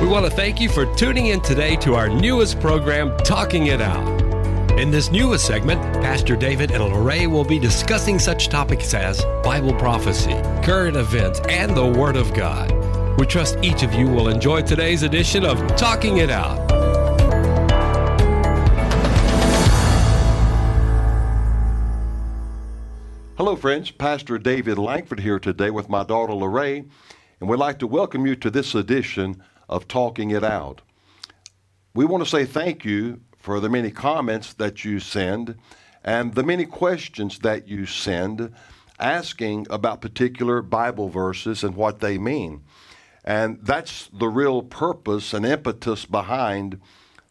We want to thank you for tuning in today to our newest program, Talking It Out. In this newest segment, Pastor David and Lorraine will be discussing such topics as Bible prophecy, current events, and the Word of God. We trust each of you will enjoy today's edition of Talking It Out. Hello, friends. Pastor David Lankford here today with my daughter Lorraine, and we'd like to welcome you to this edition of Talking It Out. We want to say thank you for the many comments that you send and the many questions that you send asking about particular Bible verses and what they mean. And that's the real purpose and impetus behind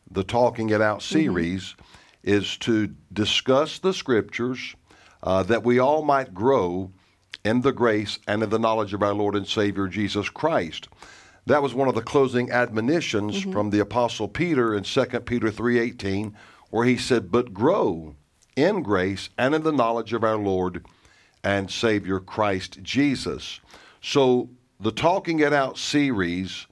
the Talking It Out series mm-hmm. is to discuss the scriptures uh, that we all might grow in the grace and in the knowledge of our Lord and Savior Jesus Christ. That was one of the closing admonitions mm-hmm. from the apostle Peter in 2 Peter 3:18 where he said, "But grow in grace and in the knowledge of our Lord and Savior Christ Jesus." So the Talking It Out series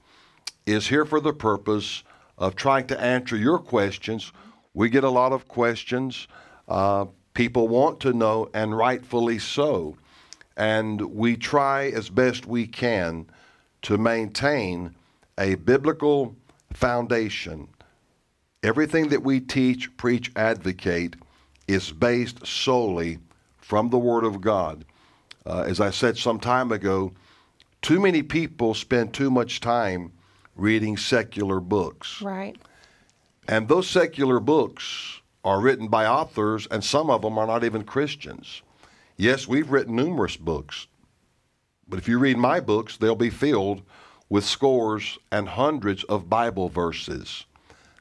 is here for the purpose of trying to answer your questions. We get a lot of questions. Uh, people want to know, and rightfully so. And we try as best we can to maintain a biblical foundation. Everything that we teach, preach, advocate is based solely from the Word of God. Uh, as I said some time ago, too many people spend too much time reading secular books. Right. And those secular books are written by authors, and some of them are not even Christians. Yes, we've written numerous books. But if you read my books, they'll be filled with scores and hundreds of Bible verses.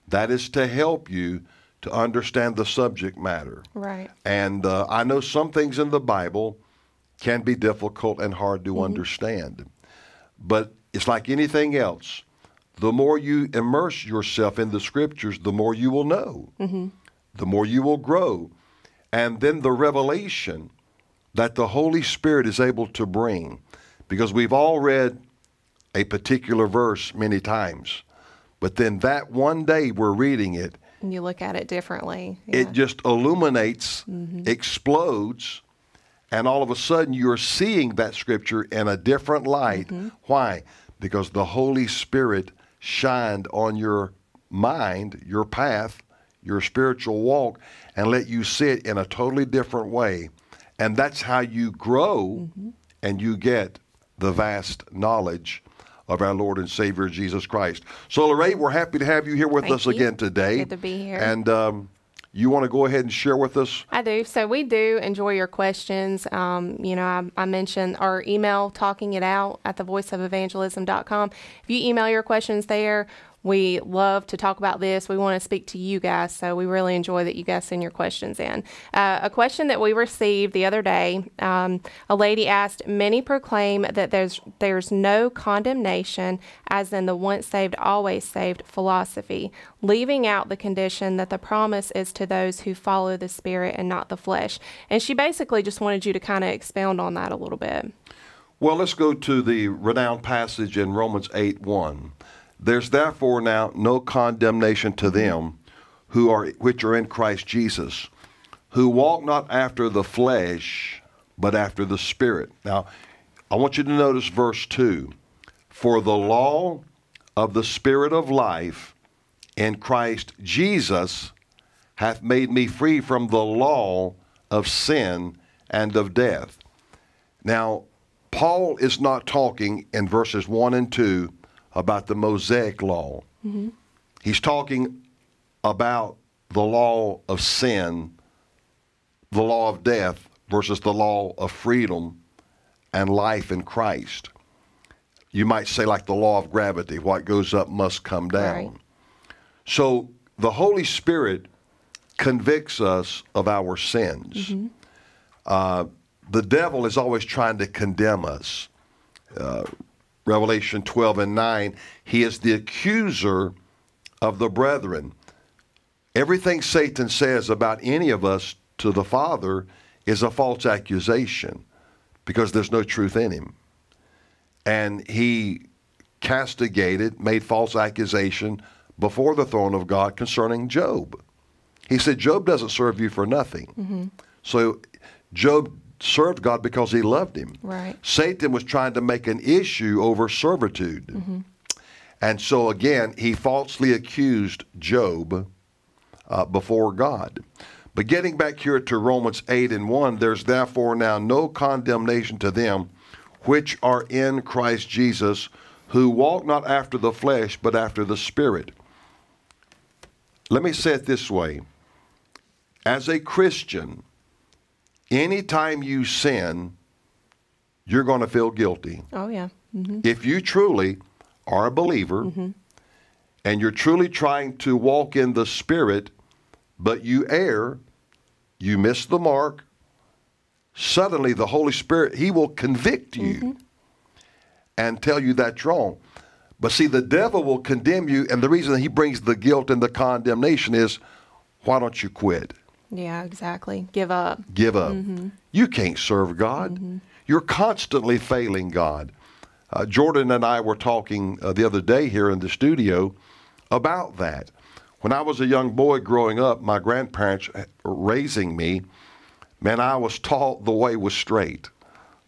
That is to help you to understand the subject matter. Right. And uh, I know some things in the Bible can be difficult and hard to mm-hmm. understand. But it's like anything else. The more you immerse yourself in the scriptures, the more you will know, mm-hmm. the more you will grow. And then the revelation that the Holy Spirit is able to bring because we've all read a particular verse many times, but then that one day we're reading it. And you look at it differently. Yeah. It just illuminates, mm-hmm. explodes, and all of a sudden you're seeing that scripture in a different light. Mm-hmm. Why? Because the Holy Spirit shined on your mind, your path, your spiritual walk, and let you see it in a totally different way. And that's how you grow mm-hmm. and you get the vast knowledge of our Lord and Savior Jesus Christ. So, Lorraine, we're happy to have you here with Thank us you. again today. Good to be here. And um, you want to go ahead and share with us? I do. So we do enjoy your questions. Um, you know, I, I, mentioned our email, talking it out at the voiceofevangelism.com. If you email your questions there, we love to talk about this. We want to speak to you guys, so we really enjoy that you guys send your questions in. Uh, a question that we received the other day, um, a lady asked, "Many proclaim that there's there's no condemnation, as in the once saved, always saved philosophy, leaving out the condition that the promise is to those who follow the Spirit and not the flesh." And she basically just wanted you to kind of expound on that a little bit. Well, let's go to the renowned passage in Romans 8 1. There's therefore now no condemnation to them who are which are in Christ Jesus, who walk not after the flesh, but after the Spirit. Now, I want you to notice verse 2. For the law of the Spirit of life in Christ Jesus hath made me free from the law of sin and of death. Now, Paul is not talking in verses 1 and 2 about the Mosaic law. Mm-hmm. He's talking about the law of sin, the law of death versus the law of freedom and life in Christ. You might say, like the law of gravity, what goes up must come down. Right. So the Holy Spirit convicts us of our sins. Mm-hmm. Uh, the devil is always trying to condemn us. Uh, Revelation 12 and 9, he is the accuser of the brethren. Everything Satan says about any of us to the Father is a false accusation because there's no truth in him. And he castigated, made false accusation before the throne of God concerning Job. He said, Job doesn't serve you for nothing. Mm-hmm. So Job served God because he loved him. Right. Satan was trying to make an issue over servitude. And so again, he falsely accused Job uh, before God. But getting back here to Romans 8 and 1, there's therefore now no condemnation to them which are in Christ Jesus, who walk not after the flesh, but after the Spirit. Let me say it this way as a Christian, anytime you sin, you're going to feel guilty. Oh, yeah. hmm If you truly are a believer and you're truly trying to walk in the Spirit, but you err, you miss the mark, suddenly the Holy Spirit, He will convict you and tell you that's wrong. But see, the devil will condemn you, and the reason he brings the guilt and the condemnation is why don't you quit? Yeah, exactly. Give up. give up. You can't serve God. You're constantly failing God. Uh, Jordan and I were talking uh, the other day here in the studio about that. When I was a young boy growing up, my grandparents uh, raising me, man, I was taught the way was straight,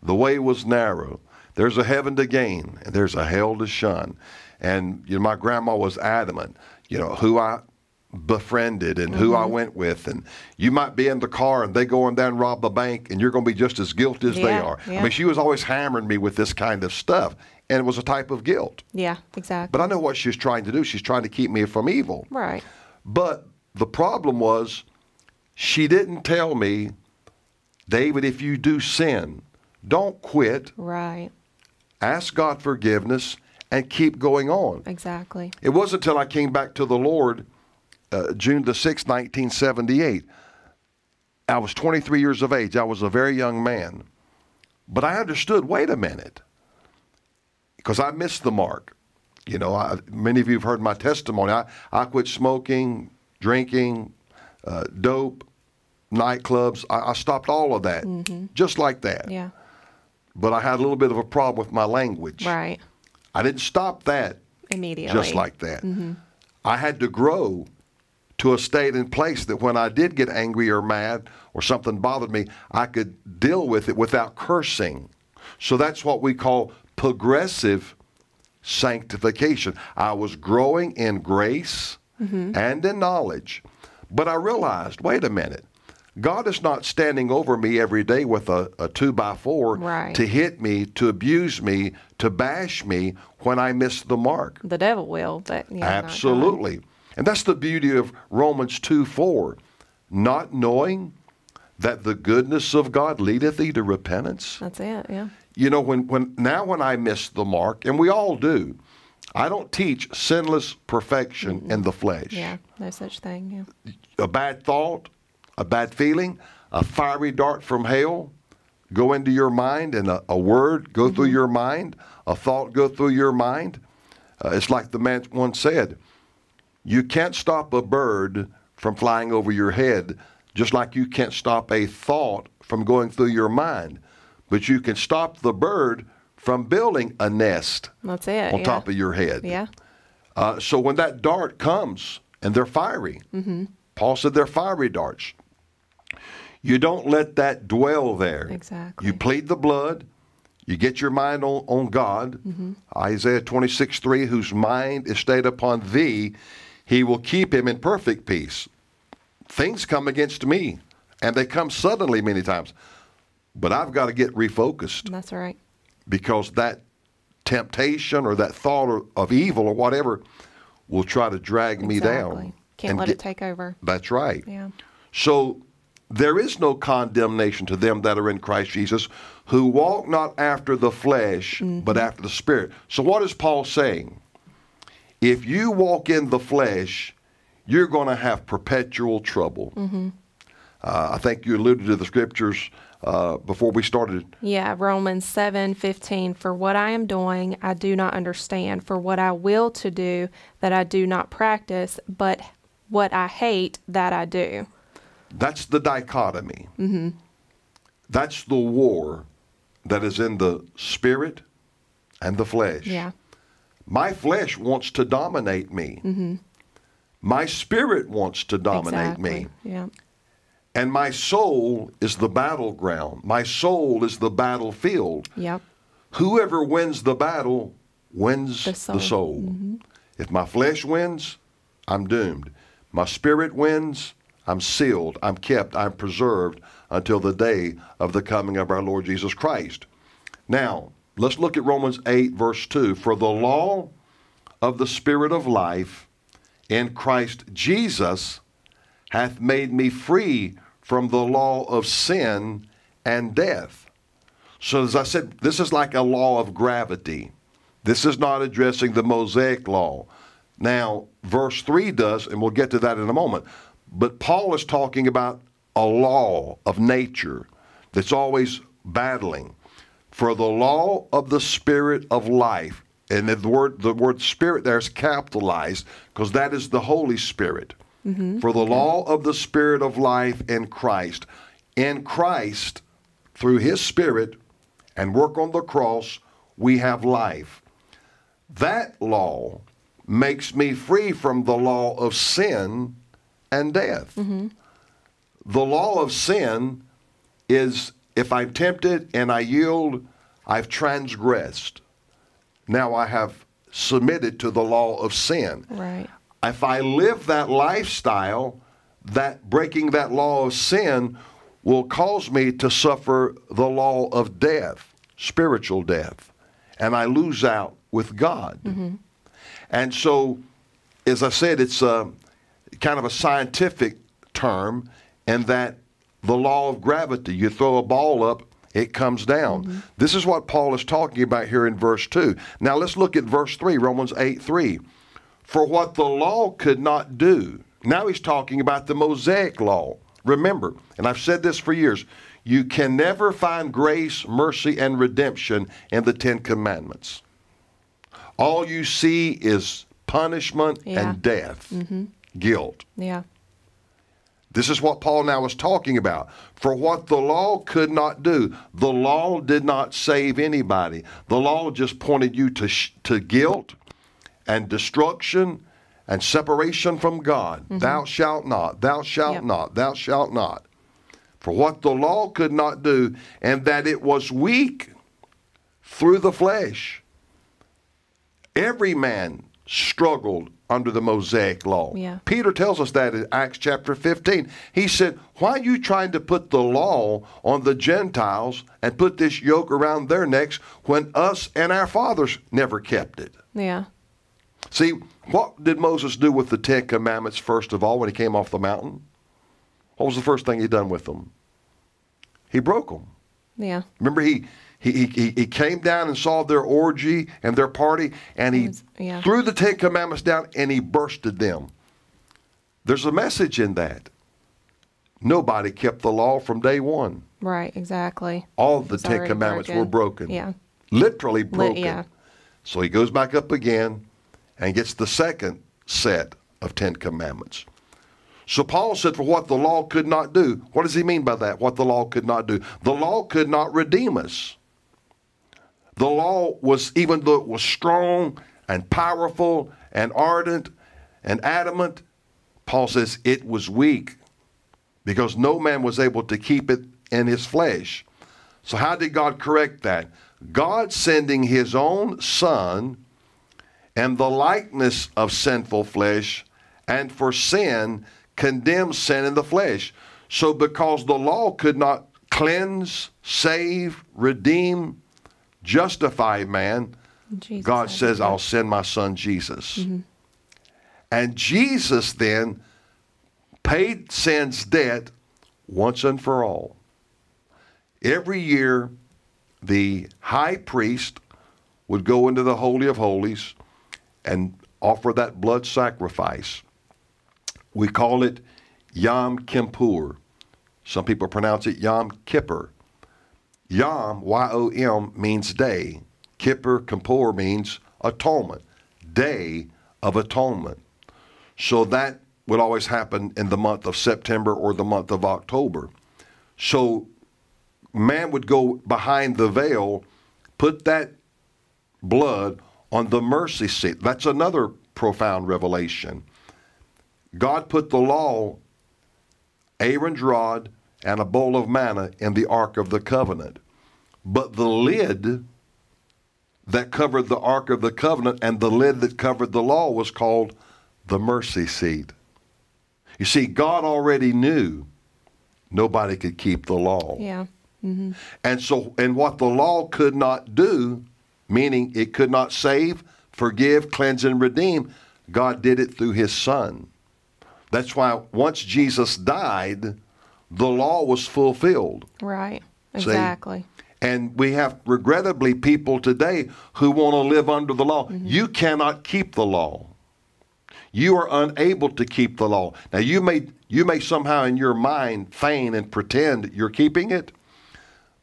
the way was narrow. There's a heaven to gain, and there's a hell to shun. And you know, my grandma was adamant. You know who I befriended and who I mm-hmm. went with, and you might be in the car and they down and rob the bank, and you're going to be just as guilty as they Yeah, are. I mean, she was always hammering me with this kind of stuff, and it was a type of guilt. Yeah, exactly. But I know what she's trying to do. She's trying to keep me from evil. right. But the problem was, she didn't tell me, David, if you do sin, don't quit. Right. Ask God forgiveness and keep going on. Exactly. It wasn't until I came back to the Lord, uh, June the 6th, 1978. I was 23 years of age. I was a very young man. But I understood wait a minute, because I missed the mark. You know, I, many of you have heard my testimony. I, I quit smoking, drinking, uh, dope, nightclubs. I, I stopped all of that, just like that. Yeah. But I had a little bit of a problem with my language. Right. I didn't stop that Immediately. just like that. I had to grow to a state and place that when I did get angry or mad or something bothered me, I could deal with it without cursing. So that's what we call progressive sanctification. I was growing in grace mm-hmm. and in knowledge, but I realized wait a minute. God is not standing over me every day with a, a two by four Right. to hit me, to abuse me, to bash me when I miss the mark. The devil will, but yeah. Absolutely. And that's the beauty of Romans 2 4. Not knowing that the goodness of God leadeth thee to repentance. That's it. Yeah. You know, when, when now when I miss the mark, and we all do, I don't teach sinless perfection in the flesh. Yeah. No such thing. Yeah. A bad thought, a bad feeling, a fiery dart from hell go into your mind, and a, a word go through your mind, a thought go through your mind. Uh, it's like the man once said, you can't stop a bird from flying over your head, just like you can't stop a thought from going through your mind. But you can stop the bird from building a nest That's it. on yeah. top of your head. Yeah. Uh, so when that dart comes, and they're fiery, Paul said they're fiery darts. You don't let that dwell there. Exactly. You plead the blood. You get your mind on, on God. Isaiah 26, 3, whose mind is stayed upon thee, he will keep him in perfect peace. Things come against me, and they come suddenly many times. But I've got to get refocused That's right. because that temptation or that thought of, of evil or whatever will try to drag me Exactly. down. Can't let get- it take over. That's right. Yeah. So there is no condemnation to them that are in Christ Jesus, who walk not after the flesh, mm-hmm. but after the Spirit. So what is Paul saying? If you walk in the flesh, you're going to have perpetual trouble. Uh, I think you alluded to the scriptures uh, before we started. Yeah, Romans seven fifteen. For what I am doing, I do not understand. For what I will to do, that I do not practice, but what I hate, that I do. That's the dichotomy. That's the war that is in the spirit and the flesh. Yeah. My flesh wants to dominate me. Mm-hmm. My spirit wants to dominate me. Yeah. And my soul is the battleground. My soul is the battlefield. Yep. Whoever wins the battle wins The the soul. soul. Mm-hmm. If my flesh wins, I'm doomed. My spirit wins, I'm sealed, I'm kept, I'm preserved until the day of the coming of our Lord Jesus Christ. Now, let's look at Romans 8, verse 2. For the law of the Spirit of life in Christ Jesus hath made me free from the law of sin and death. So, as I said, this is like a law of gravity. This is not addressing the Mosaic law. Now, verse 3 does, and we'll get to that in a moment. But Paul is talking about a law of nature that's always battling. For the law of the Spirit of life, and the word, the word Spirit there is capitalized because that is the Holy Spirit. Mm-hmm. For the law of the Spirit of life in Christ. In Christ, through His Spirit and work on the cross, we have life. That law makes me free from the law of sin and death. Mm-hmm. The law of sin is if I'm tempted and I yield, I've transgressed. Now I have submitted to the law of sin. Right. If I live that lifestyle, that breaking that law of sin will cause me to suffer the law of death, spiritual death, and I lose out with God. Mm-hmm. And so, as I said, it's a kind of a scientific term, in that the law of gravity. You throw a ball up, it comes down. Mm-hmm. This is what Paul is talking about here in verse 2. Now let's look at verse 3, Romans 8 3. For what the law could not do, now he's talking about the Mosaic law. Remember, and I've said this for years, you can never find grace, mercy, and redemption in the Ten Commandments. All you see is punishment Yeah. and death, mm-hmm. guilt. Yeah. This is what Paul now is talking about. For what the law could not do, the law did not save anybody. The law just pointed you to, sh- to guilt and destruction and separation from God. Mm-hmm. Thou shalt not, thou shalt Yep. not, thou shalt not. For what the law could not do, and that it was weak through the flesh. Every man struggled under the Mosaic law. Yeah. Peter tells us that in Acts chapter 15. He said, Why are you trying to put the law on the Gentiles and put this yoke around their necks when us and our fathers never kept it? Yeah. See, what did Moses do with the Ten Commandments first of all when he came off the mountain? What was the first thing he done with them? He broke them. Yeah. Remember, he, he, he, he- came down and saw their orgy and their party, and he was- yeah. threw the Ten Commandments down and he bursted them. There's a message in that. Nobody kept the law from day one. Right. Exactly. All the Ten Commandments broken. were broken. Yeah. Literally broken. yeah. So he goes back up again and gets the second set of Ten Commandments. So Paul said, For what the law could not do. What does he mean by that? What the law could not do? The law could not redeem us. The law was, even though it was strong and powerful and ardent and adamant, Paul says it was weak because no man was able to keep it in his flesh. So, how did God correct that? God sending his own Son and the likeness of sinful flesh, and for sin condemns sin in the flesh. So, because the law could not cleanse, save, redeem, justify man, Jesus God says, to do it. I'll send my son Jesus. Mm-hmm. And Jesus then paid sin's debt once and for all. Every year, the high priest would go into the Holy of Holies and offer that blood sacrifice. We call it Yom Kippur. Some people pronounce it Yom Kippur. Yom, Y O M, means day. Kippur, Kippur means atonement, day of atonement. So that would always happen in the month of September or the month of October. So man would go behind the veil, put that blood on the mercy seat. That's another profound revelation. God put the law, Aaron's rod, and a bowl of manna in the Ark of the Covenant. But the lid that covered the Ark of the Covenant and the lid that covered the law was called the mercy seat. You see, God already knew nobody could keep the law. Yeah. Mm-hmm. And so, and what the law could not do, meaning it could not save, forgive, cleanse, and redeem, God did it through his Son. That's why once Jesus died, the law was fulfilled. Right. See? Exactly. And we have, regrettably, people today who want to live under the law. Mm-hmm. You cannot keep the law. You are unable to keep the law. Now you may you may somehow in your mind feign and pretend you're keeping it,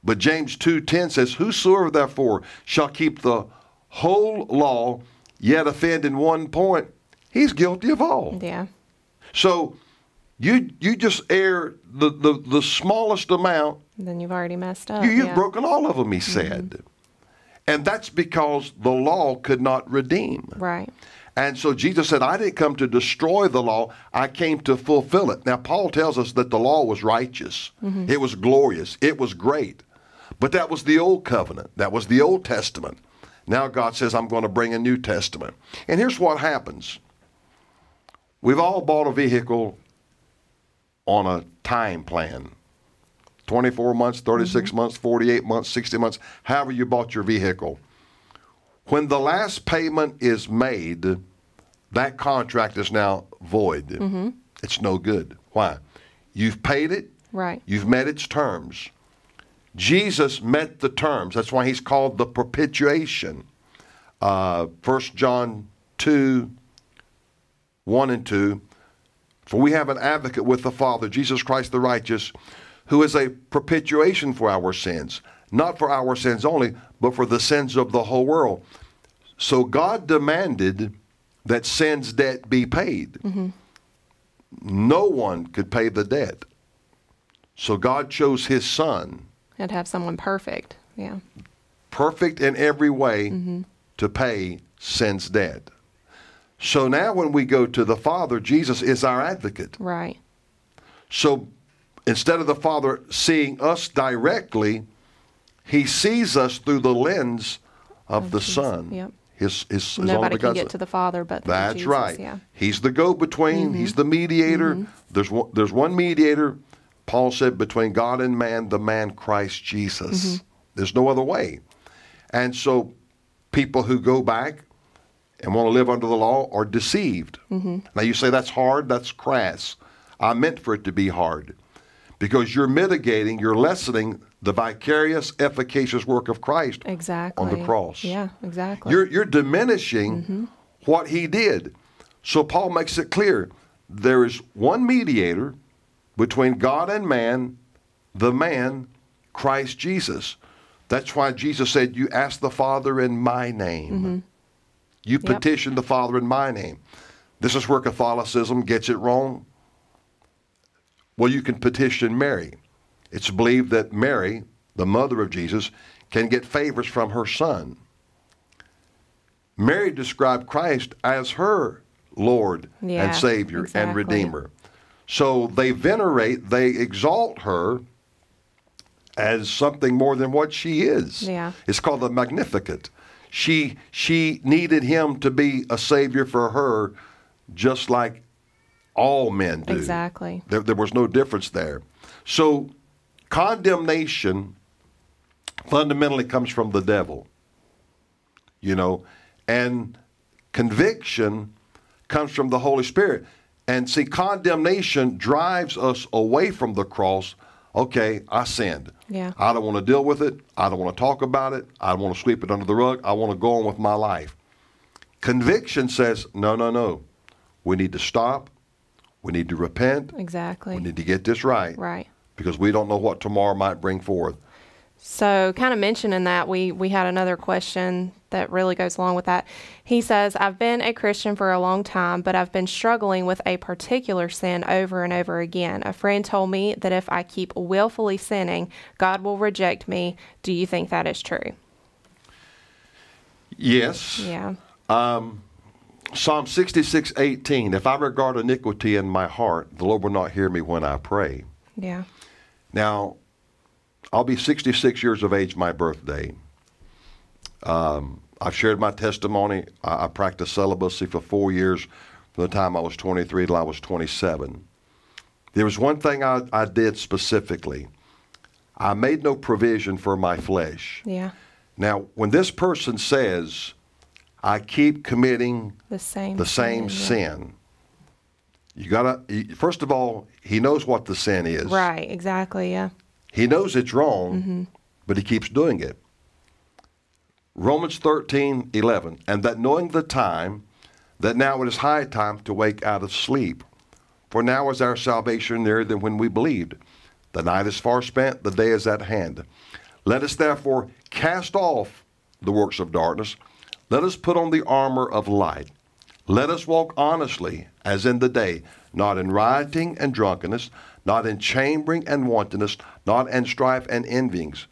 but James 2:10 says, Whosoever therefore shall keep the whole law, yet offend in one point, he's guilty of all. Yeah. So you you just air the, the, the smallest amount Then you've already messed up. you, you've yeah. broken all of them, he mm-hmm. said. And that's because the law could not redeem. Right. And so Jesus said, I didn't come to destroy the law, I came to fulfill it. Now, Paul tells us that the law was righteous, mm-hmm. it was glorious, it was great. But that was the old covenant, that was the Old Testament. Now God says, I'm going to bring a New Testament. And here's what happens we've all bought a vehicle on a time plan 24 months, 36 months, 48 months, 60 months, however you bought your vehicle. When the last payment is made, that contract is now void. It's no good. Why? You've paid it, Right. you've met its terms. Jesus met the terms. That's why he's called the propitiation. Uh, 1 John 2 1 and 2. For we have an advocate with the Father, Jesus Christ the righteous, who is a propitiation for our sins, not for our sins only, but for the sins of the whole world. So God demanded that sin's debt be paid. Mm-hmm. No one could pay the debt. So God chose his son, And have someone perfect. Yeah. perfect in every way, mm-hmm. to pay sin's debt. So now when we go to the Father, Jesus is our advocate. Right. So instead of the Father seeing us directly, he sees us through the lens of the Jesus, Son. yep. His, his, his Nobody can get to the Father but That's Jesus, right. Yeah. He's the go-between. He's the mediator. There's one, there's one mediator. Paul said between God and man, the man Christ Jesus. Mm-hmm. There's no other way. And so, people who go back and want to live under the law are deceived. Mm-hmm. Now you say that's hard. That's crass. I meant for it to be hard, because you're mitigating, you're lessening the vicarious, efficacious work of Christ Exactly. On the cross. Yeah, exactly. you're, you're diminishing Mm-hmm. what he did. So Paul makes it clear there is one mediator between God and man, the man, Christ Jesus. That's why Jesus said, You ask the Father in my name. You. Yep. petition the Father in my name. This is where Catholicism gets it wrong. Well, you can petition Mary. It's believed that Mary, the mother of Jesus, can get favors from her son. Mary described Christ as her Lord Yeah, and Savior and. Redeemer. So they venerate, they exalt her as something more than what she is. Yeah. It's called the Magnificat. She she needed him to be a savior for her just like all men do. Exactly. There, there was no difference there. So condemnation fundamentally comes from the devil. You know, and conviction comes from the Holy Spirit. And see, condemnation drives us away from the cross. Okay, I sinned. Yeah. I don't want to deal with it. I don't want to talk about it. I don't want to sweep it under the rug. I want to go on with my life. Conviction says, no, no, no. We need to stop. We need to repent. Exactly. We need to get this right Right. because we don't know what tomorrow might bring forth. So, kind of mentioning that, we we had another question that really goes along with that. He says, "I've been a Christian for a long time, but I've been struggling with a particular sin over and over again. A friend told me that if I keep willfully sinning, God will reject me. Do you think that is true?" Yes. Yeah. Um, Psalm 66, 18. If I regard iniquity in my heart, the Lord will not hear me when I pray. Yeah. Now, I'll be 66 years of age my birthday. Um, I've shared my testimony. I, I practiced celibacy for four years from the time I was 23 till I was 27. There was one thing I, I did specifically. I made no provision for my flesh. Yeah. Now, when this person says, I keep committing The same. the same sin, sin, you gotta, first of all, he knows what the sin is. Right. Exactly. Yeah. He knows it's wrong, mm-hmm. but he keeps doing it. Romans 13, 11. And that knowing the time, that now it is high time to wake out of sleep. For now is our salvation nearer than when we believed. The night is far spent, the day is at hand. Let us therefore cast off the works of darkness. Let us put on the armor of light. Let us walk honestly as in the day, not in rioting and drunkenness, not in chambering and wantonness, not in strife and envyings.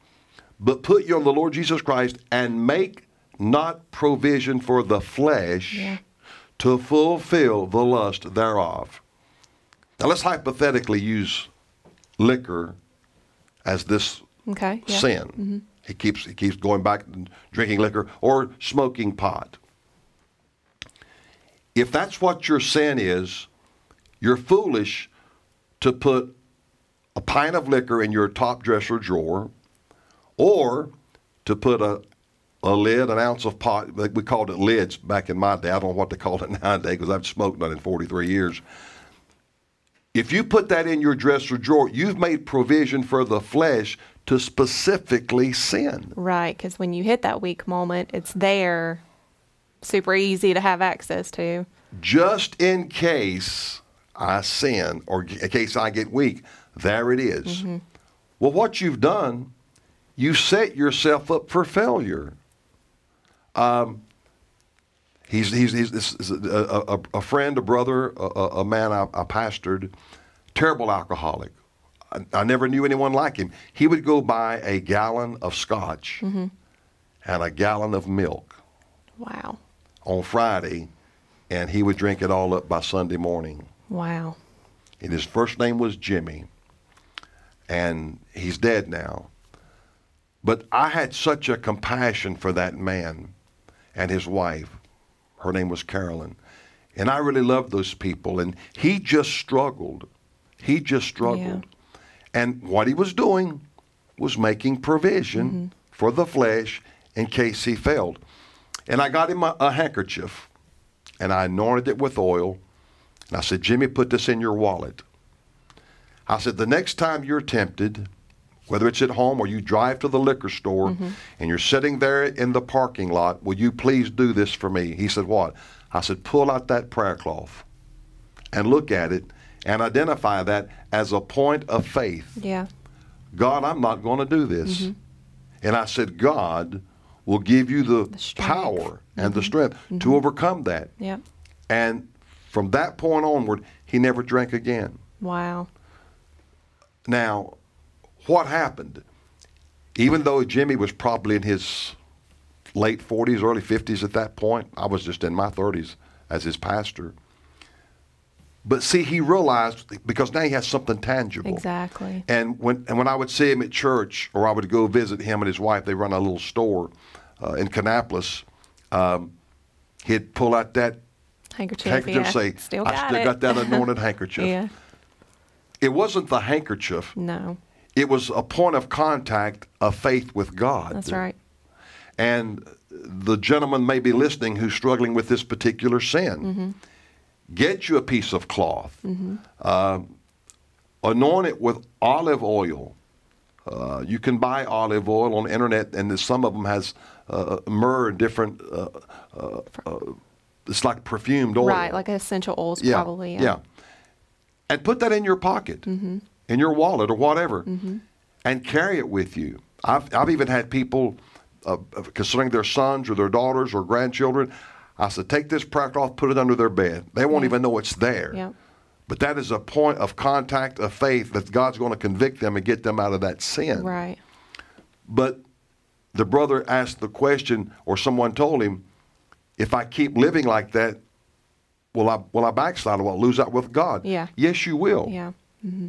But put you on the Lord Jesus Christ and make not provision for the flesh Yeah. to fulfill the lust thereof. Now let's hypothetically use liquor as this Okay. Yeah. sin. Mm-hmm. He keeps he keeps going back and drinking liquor or smoking pot. If that's what your sin is, you're foolish to put a pint of liquor in your top dresser drawer or to put a a lid, an ounce of pot. We called it lids back in my day. I don't know what they call it nowadays because I've smoked none in 43 years. If you put that in your dresser drawer, you've made provision for the flesh to specifically sin. Right. Because when you hit that weak moment, it's there, super easy to have access to. Just in case I sin or in case I get weak, there it is. Well, what you've done, you set yourself up for failure. Um, he's he's, he's this is a, a, a friend, a brother, a, a man I, I pastored, terrible alcoholic. I, I never knew anyone like him. He would go buy a gallon of scotch and a gallon of milk Wow. on Friday, and he would drink it all up by Sunday morning. Wow. And his first name was Jimmy, and he's dead now. But I had such a compassion for that man and his wife. Her name was Carolyn. And I really loved those people. And he just struggled. He just struggled. And what he was doing was making provision mm-hmm. for the flesh in case he failed. And I got him a, a handkerchief and I anointed it with oil. And I said, Jimmy, put this in your wallet. I said, the next time you're tempted, whether it's at home or you drive to the liquor store mm-hmm. and you're sitting there in the parking lot, will you please do this for me? He said, what? I said, pull out that prayer cloth and look at it and identify that as a point of faith. Yeah. God, I'm not going to do this. Mm-hmm. And I said, God will give you the, The. Mm-hmm. power and the mm-hmm. strength to overcome that. Yep. And from that point onward, he never drank again. Wow. Now, what happened? Even though Jimmy was probably in his late 40s, early 50s at that point, I was just in my 30s as his pastor. But see, he realized because now he has something tangible. Exactly. And when and when I would see him at church, or I would go visit him and his wife, they run a little store uh, in Kannapolis. Um, he'd pull out that Handkerchief. handkerchief, yeah. say, still "I got still it. got that anointed handkerchief." yeah. It wasn't the handkerchief; No. it was a point of contact of faith with God. That's right. And the gentleman may be listening who's struggling with this particular sin. Mm-hmm. Get you a piece of cloth, uh, anoint it with olive oil. Uh, you can buy olive oil on the internet, and some of them has uh, myrrh and different. Uh, uh, uh, it's like perfumed oil. Right. Like essential oils, probably. Yeah. And put that in your pocket, Mm-hmm. in your wallet or whatever, and carry it with you. I've, I've even had people, uh, concerning their sons or their daughters or grandchildren, I said, take this prayer cloth, put it under their bed. They won't Yeah. even know it's there. Yep. But that is a point of contact of faith that God's going to convict them and get them out of that sin. Right. But the brother asked the question, or someone told him, if I keep living like that, will I will I backslide? Will I lose out with God? Yeah. Yes, you will. Yeah. Mm-hmm.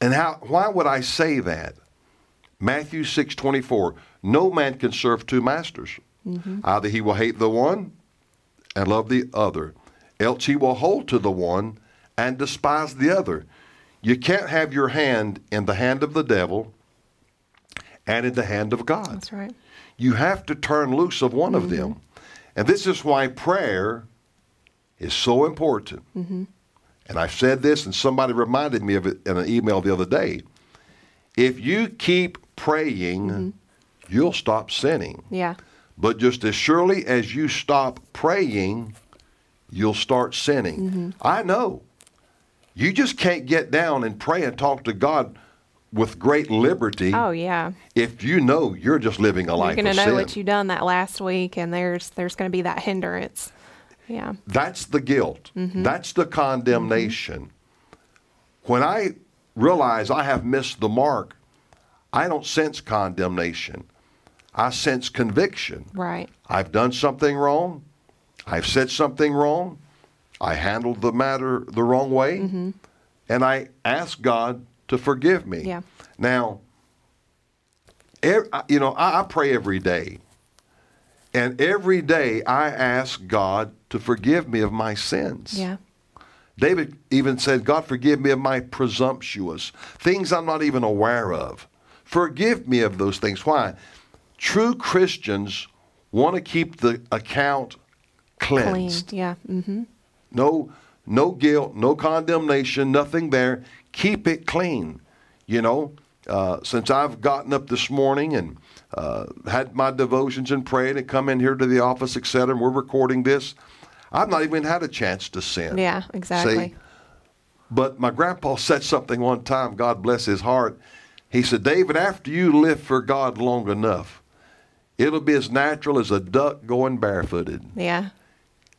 And how? Why would I say that? Matthew six twenty four. No man can serve two masters. Mm-hmm. Either he will hate the one and love the other, else he will hold to the one and despise the other. You can't have your hand in the hand of the devil and in the hand of God. That's right. You have to turn loose of one of mm-hmm. them. And this is why prayer is so important. Mm-hmm. And I said this, and somebody reminded me of it in an email the other day. If you keep praying, mm-hmm. you'll stop sinning. Yeah. But just as surely as you stop praying, you'll start sinning. I know. You just can't get down and pray and talk to God with great liberty Oh yeah. if you know you're just living a You're life gonna of know sin. what you done that last week, and there's there's gonna be that hindrance. Yeah. That's the guilt. Mm-hmm. That's the condemnation. When I realize I have missed the mark, I don't sense condemnation. I sense conviction. Right. I've done something wrong. I've said something wrong. I handled the matter the wrong way. And I ask God to forgive me. Yeah. Now, ev- you know, I, I pray every day. And every day I ask God to forgive me of my sins. Yeah. David even said, God, forgive me of my presumptuous things I'm not even aware of. Forgive me of those things. Why? True Christians want to keep the account cleansed. Cleaned. Yeah. Mm-hmm. No, no guilt, no condemnation, nothing there. Keep it clean. You know, uh, since I've gotten up this morning and uh, had my devotions and prayed and come in here to the office, etc., and we're recording this, I've not even had a chance to sin. Yeah. Exactly. See? But my grandpa said something one time, God bless his heart. He said, David, after you live for God long enough, it'll be as natural as a duck going barefooted. Yeah.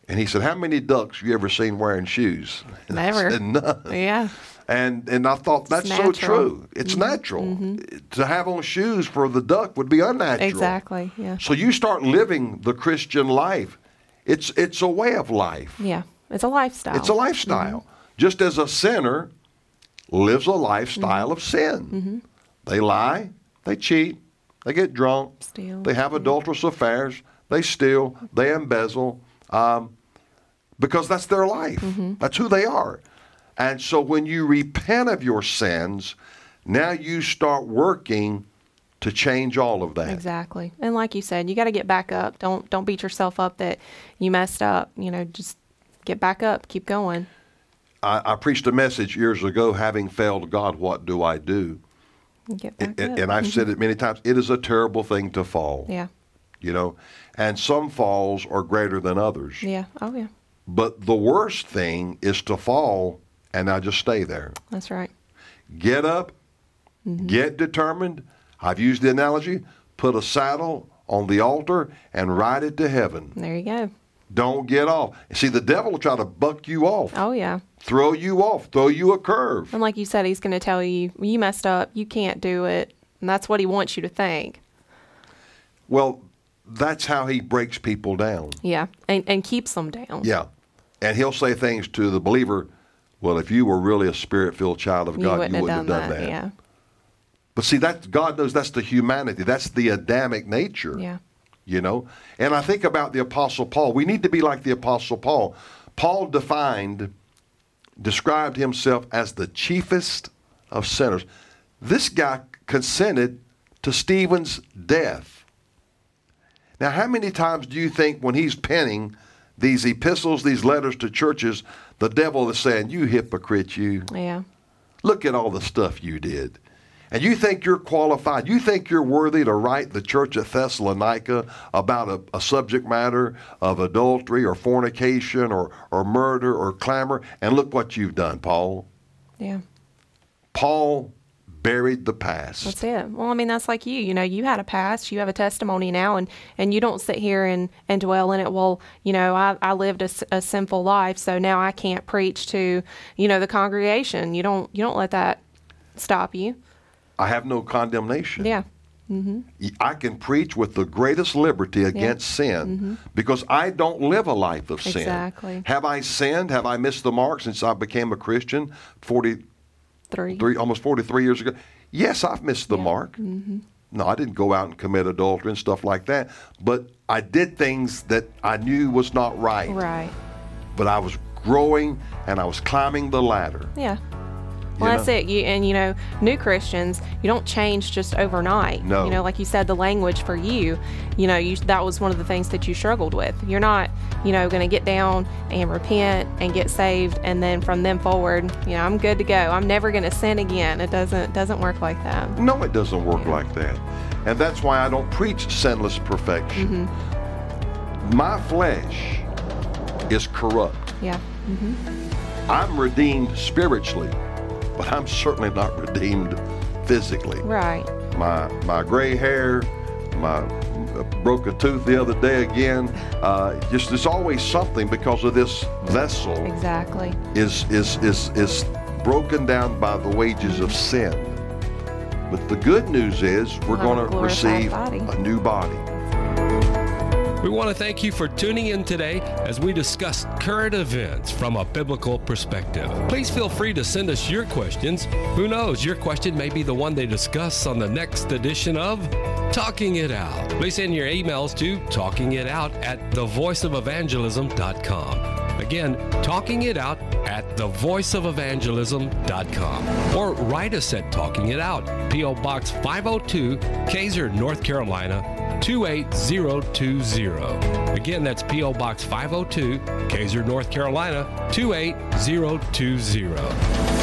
And he said, How many ducks have you ever seen wearing shoes? And Never. said, None. Yeah. And and I thought that's so true. It's mm-hmm. natural. Mm-hmm. To have on shoes for the duck would be unnatural. Exactly. Yeah. So you start living the Christian life. It's it's a way of life. Yeah. It's a lifestyle. It's a lifestyle. Mm-hmm. Just as a sinner lives a lifestyle of sin. They lie, they cheat, they get drunk, Steal. they have adulterous affairs, they steal, they embezzle, um, because that's their life. That's who they are. And so when you repent of your sins, now you start working to change all of that. Exactly. And like you said, you got to get back up. Don't don't beat yourself up that you messed up. You know, just get back up. Keep going. I, I preached a message years ago, having failed God, what do I do? and Get back And, up. and I've said mm-hmm. it many times. It is a terrible thing to fall. yeah. You know, and some falls are greater than others. Yeah. Oh yeah. But the worst thing is to fall and I just stay there. That's right. Get up, Mm-hmm. get determined. I've used the analogy put a saddle on the altar and ride it to heaven. There you go. Don't get off. See, the devil will try to buck you off, Oh yeah. throw you off, throw you a curve. And like you said, he's going to tell you you messed up. You can't do it. And that's what he wants you to think. Well, that's how he breaks people down. Yeah. And and keeps them down. Yeah. And he'll say things to the believer, well, if you were really a spirit filled child of You God, wouldn't, you wouldn't have done, that. Yeah. But see, that God knows that's the humanity, that's the Adamic nature. Yeah. You know? And I think about the Apostle Paul. We need to be like the Apostle Paul. Paul defined, described himself as the chiefest of sinners. This guy consented to Stephen's death. Now, how many times do you think when he's penning these epistles, these letters to churches, the devil is saying, You hypocrite, you. Yeah. Look at all the stuff you did. And you think you're qualified. You think you're worthy to write the church at Thessalonica about a, a subject matter of adultery or fornication or, or murder or clamor. And look what you've done, Paul. Yeah. Paul buried the past. That's it. Well, I mean, that's like you. You know, you had a past, you have a testimony now, and, and you don't sit here and, and dwell in it. Well, you know, I, I lived a, a sinful life, so now I can't preach to, you know, the congregation. You don't you don't let that stop you. I have no condemnation. Yeah. Mm-hmm. I can preach with the greatest liberty against sin because I don't live a life of sin. Exactly. Have I sinned? Have I missed the mark since I became a Christian 43, Three. almost 43 years ago? Yes, I've missed the Yeah. mark. Mm-hmm. No, I didn't go out and commit adultery and stuff like that, but I did things that I knew was not right. Right. But I was growing and I was climbing the ladder. Yeah. Well, You that's it. You and you know, new Christians, you don't change just overnight. No. You know, like you said, the language for you, you know, you that was one of the things that you struggled with. You're not, you know, going to get down and repent and get saved, and then from then forward, you know, I'm good to go. I'm never going to sin again. It doesn't doesn't work like that. No, it doesn't work like that. And that's why I don't preach sinless perfection. Mm-hmm. My flesh is corrupt. Yeah. Mm-hmm. I'm redeemed spiritually, but I'm certainly not redeemed physically. Right. My my gray hair, my uh, broke a tooth the other day again. Uh, just there's always something because of this vessel Exactly. is is is is broken down by the wages of sin. But the good news is we're We'll have a going to receive body. a new body. We want to thank you for tuning in today as we discuss current events from a biblical perspective. Please feel free to send us your questions. Who knows, your question may be the one they discuss on the next edition of Talking It Out. Please send your emails to talkingitout at thevoiceofevangelism.com. Again, talking it out at thevoiceofevangelism.com. Or write us at Talking It Out, P.O. Box 502, Casar, North Carolina 28020. Again, that's P.O. Box 502, Casar, North Carolina 28020.